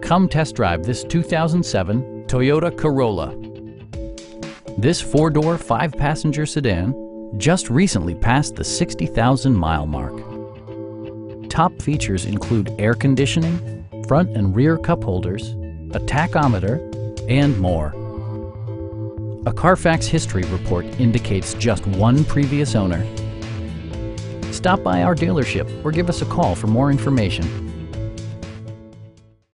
Come test drive this 2007 Toyota Corolla. This four-door, five-passenger sedan just recently passed the 60,000 mile mark. Top features include air conditioning, front and rear cup holders, a tachometer, and more. A Carfax history report indicates just one previous owner. Stop by our dealership or give us a call for more information.